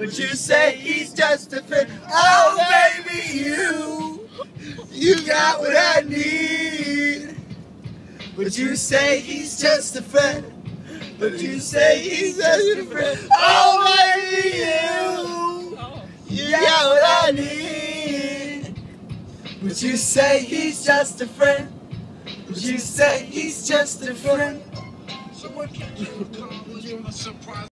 But you say he's just a friend. Oh, oh, baby, you, you got what I need. But you say he's just a friend. But you say he's just a friend. Oh, baby, you, you got what I need. But you say he's just a friend. But you say he's just a friend. Someone can you come, you a surprise.